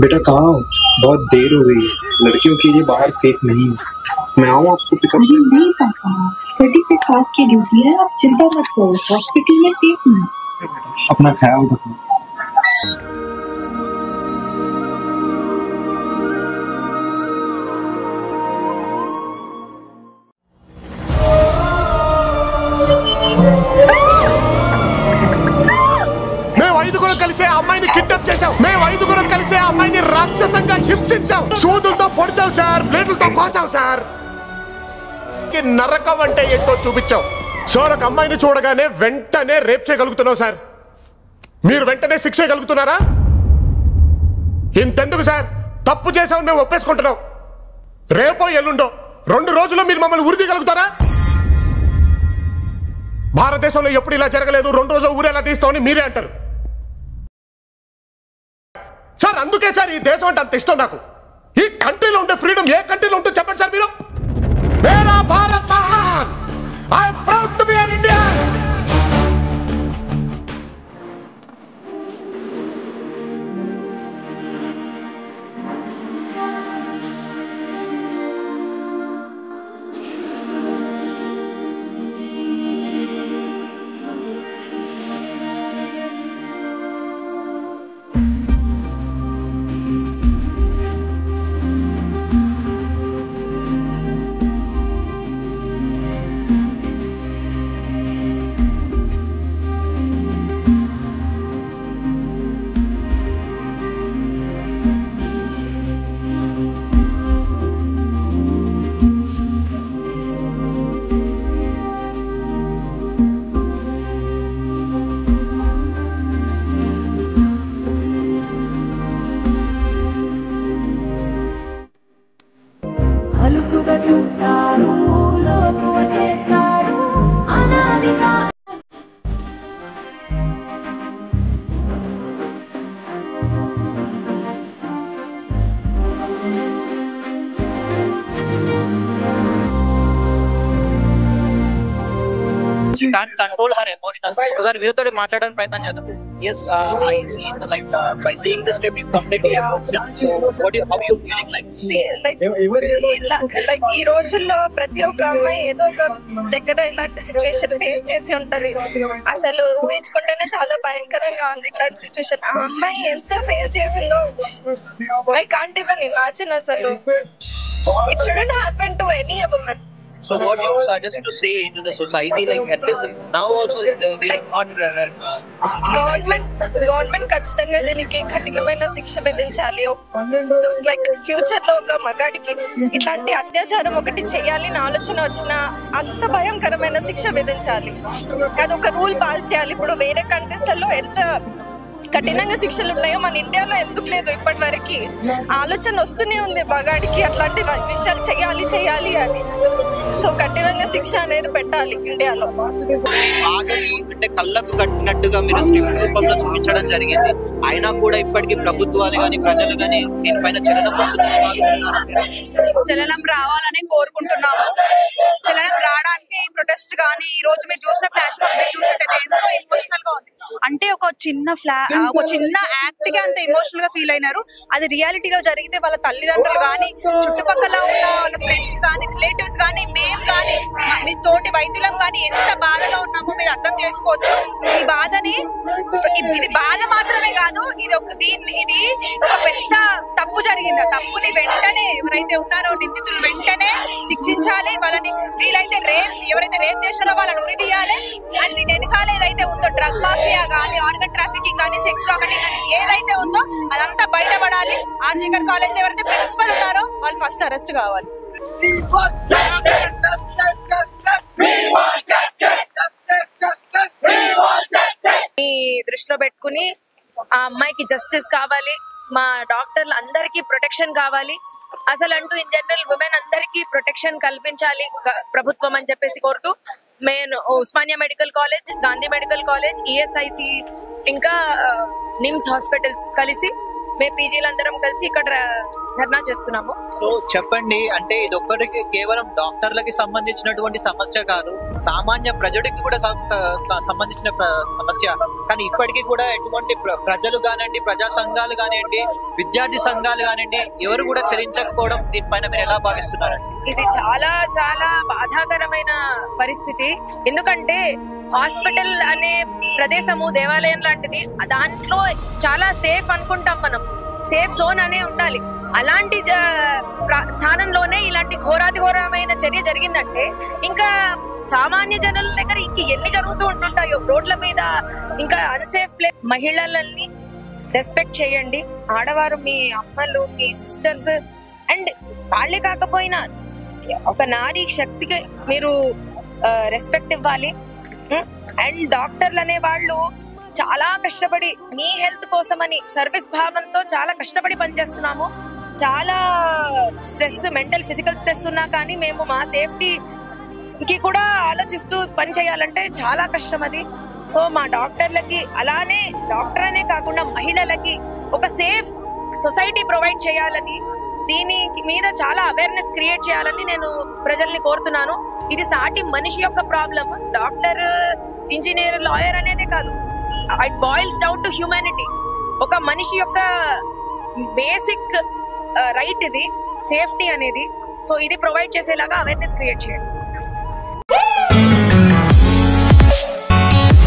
बेटा कहाँ हो? बहुत देर हो गई है। लड़कियों के लिए बाहर सेफ़ नहीं है। मैं आऊँ आपको पिकअप नहीं पापा थर्टी सिक्स आवर्स की ड्यूटी है आप चिंता मत करो। हॉस्पिटल में सेफ़ हूँ। अपना ख्याल रखो। రాక్షసంగా హింసించాం సూదులతో పొడిచాం సార్. బ్లేడ్లతో కోసాం సార్. నరకం అంటే ఏంటో చూపించాం సార్ ఒక అమ్మాయిని చూడగానే వెంటనే రేప్ చేయగలుగుతున్నాం సార్. మీరు వెంటనే శిక్ష చేయగలుగుతున్నారా? ఇంతెందుకు సార్? తప్పు చేసామని మేము ఒప్పేసుకుంటున్నాం. రేపో ఎల్లుండో రెండు రోజుల్లో మీరు మమ్మల్ని ఉరిదీయగలుగుతారా భారతదేశంలో ఎప్పుడు ఇలా జరగలేదు రెండు రోజులు ఊరు ఎలా తీస్తామని మీరే అంటారు. సార్ అందుకే సార్ ఈ దేశం అంటే అంత ఇష్టం నాకు. ఈ కంట్రీలో ఉండే ఫ్రీడమ్ ఏ కంట్రీలో ఉంటుందో చెప్పండి సార్ మీరు. మేరా భారత్! మహాన్ ఐ ప్రౌడ్ టు బి చూస్తారు లోపు చేస్తారు అనాదిగా can't control her emotions. ఒకసారి వీరితో మాట్లాడడానికి ప్రయత్నం చేద్దాం. Yes I see like by seeing this trip you completely emotional so what you how you feeling like like ఇట్లా లైక్ ఈ రోజుల్లో ప్రతి ఒక్క అమ్మాయి ఏదో ఒక దగ్గర ఇలాంటి సిచ్యువేషన్ ఫేస్ చేసి ఉంటది. అసలు ఊహించుకుంటేనే చాలా భయంకరంగా ఉంది ఇట్లాంటి సిచ్యువేషన్ ఆ అమ్మాయి ఎంత ఫేస్ చేసిందో ఐ కాంట్ ఈవెన్ ఇమాజిన్ అసలు. It shouldn't happen to any women so what you suggest to say to the society, like at least now also they are not government government ఖచ్చితంగా దీనికి కఠినమైన శిక్ష విధించాలి. లైక్ ఫ్యూచర్లో ఒక మగాడికి ఇట్లాంటి అత్యాచారం ఒకటి చేయాలి అని ఆలోచన వచ్చిన అంత భయంకరమైన శిక్ష విధించాలి. అది ఒక రూల్ పాస్ చేయాలి. ఇప్పుడు వేరే కంట్రీస్లలో ఎంత కఠినంగా శిక్షలు ఉన్నాయో మన ఇండియాలో ఎందుకు లేదు ఇప్పటి వరకు? ఆలోచన వస్తూనే ఉంది మగాడికి అట్లాంటి విషయాలు చేయాలి చేయాలి అని. సో కఠినంగా శిక్ష అనేది పెట్టాలి ఇండియాలో. అంటే కళ్ళకు కట్టినట్టుగా మీరు స్క్రిప్ట్ రూపంలో చూపించడం జరిగింది. అయినా కూడా ఇప్పటికీ ప్రభుత్వాలు కానీ ప్రజలు కానీ దీనిపైన చలనం వస్తుందని భావిస్తున్నారా? చలనం రావాలని కోరుకుంటున్నాము. చలనం రావడానికి ప్రొటెస్ట్ కానీ ఈ రోజు మీరు చూసిన ఫ్లాష్ బ్యాక్ మీరు చూసినట్టయితే ఎంతో ఎమోషనల్గా ఉంది. అంటే ఒక చిన్న ఫ్లా ఒక చిన్న యాక్ట్కి అంత ఎమోషనల్గా ఫీల్ అయినారు. అది రియాలిటీలో జరిగితే వాళ్ళ తల్లిదండ్రులు కానీ చుట్టుపక్కల ఉన్న వాళ్ళ ఫ్రెండ్స్ కానీ రిలేటివ్స్ కానీ మేము కానీ మీ తోటి వైద్యులం కానీ ఎంత బాధలో ఉన్నామో మీరు అర్థం చేసుకోవచ్చు. ఈ బాధని ఇది బాధ మాత్రమే కాదు ఇది ఒక దీన్ని ఇది ఒక పెద్ద తప్పు జరిగింది. ఆ తప్పుని వెంటనే ఎవరైతే ఉన్నారో నిందితులు వెంటనే శిక్షించాలి. వాళ్ళని వీలైతే రేపు ఎవరైతే రేప్ చేసినారో వాళ్ళని ఉరి తీయాలి. అండ్ దీని వెనకాల ఏదైతే ఉందో డ్రగ్ మాఫియా కానీ ఆర్గన్ ట్రాఫికింగ్ కానీ సెక్స్ రాకెటింగ్ కానీ ఏదైతే ఉందో అదంతా బయటపడాలి. ఆర్జీకర్ కాలేజ్లో ఎవరైతే ప్రిన్సిపల్ ఉన్నారో వాళ్ళు ఫస్ట్ అరెస్ట్ కావాలి. ఈ దృష్టిలో పెట్టుకుని ఆ అమ్మాయికి జస్టిస్ కావాలి. మా డాక్టర్లు అందరికీ ప్రొటెక్షన్ కావాలి. అసలు అంటూ ఇన్ జనరల్ ఉమెన్ అందరికీ ప్రొటెక్షన్ కల్పించాలి ప్రభుత్వం అని చెప్పేసి కోరుతూ నేను Osmania medical college Gandhi medical college ESIC ఇంకా నిమ్స్ హాస్పిటల్స్ కలిసి మేము పీజీలందరం కలిసి ఇక్కడ ధర్నా చేస్తున్నాము. సో చెప్పండి అంటే ఇది ఒక్కరికి కేవలం డాక్టర్లకి సంబంధించినటువంటి సమస్య కాదు సామాన్య ప్రజడికి కూడా సంబంధించిన ప్ర- సమస్య. కానీ ఇప్పటికీ కూడా ఎటువంటి ప్ర- ప్రజలు కానివ్వండి ప్రజా సంఘాలు కానివ్వండి విద్యార్థి సంఘాలు కానివ్వండి ఎవరు కూడా చెల్లించకపోవడం దీనిపైన మీరు ఎలా భావిస్తున్నారు ఇది చాలా చాలా బాధాకరమైన పరిస్థితి. ఎందుకంటే హాస్పిటల్ అనే ప్రదేశము దేవాలయం లాంటిది దాంట్లో చాలా సేఫ్ అనుకుంటాం మనం. సేఫ్ జోన్ అనే ఉండాలి. అలాంటి స్థానంలోనే ఇలాంటి ఘోరాతి ఘోరమైన చర్య జరిగిందంటే ఇంకా సామాన్య జనుల దగ్గర ఇంక ఎన్ని జరుగుతూ ఉంటుంటాయో రోడ్ల మీద ఇంకా అన్సేఫ్ ప్లేస్ మహిళలని రెస్పెక్ట్ చేయండి. ఆడవారు మీ అమ్మలు మీ సిస్టర్స్ అండ్ వాళ్ళే కాకపోయినా ఒక నారీ శక్తికి మీరు రెస్పెక్ట్ ఇవ్వాలి. అండ్ డాక్టర్లు అనే వాళ్ళు చాలా కష్టపడి మీ హెల్త్ కోసమని సర్వీస్ భావంతో చాలా కష్టపడి పనిచేస్తున్నాము. చాలా స్ట్రెస్ మెంటల్ ఫిజికల్ స్ట్రెస్ ఉన్నా కానీ మేము మా సేఫ్టీ కి కూడా ఆలోచిస్తూ పని చేయాలంటే చాలా కష్టం అది. సో మా డాక్టర్లకి అలానే డాక్టర్ అనే కాకుండా మహిళలకి ఒక సేఫ్ సొసైటీ ప్రొవైడ్ చేయాలని దీని మీద చాలా అవేర్నెస్ క్రియేట్ చేయాలని నేను ప్రజల్ని కోరుతున్నాను. ఇది సాటి మనిషి యొక్క ప్రాబ్లం డాక్టర్ ఇంజనీర్ లాయర్ అనేదే కాదు. It boils down to humanity. ఒక మనిషి యొక్క బేసిక్ రైట్ ఇది సేఫ్టీ అనేది. సో ఇది ప్రొవైడ్ చేసేలాగా అవేర్నెస్ క్రియేట్ చేయండి.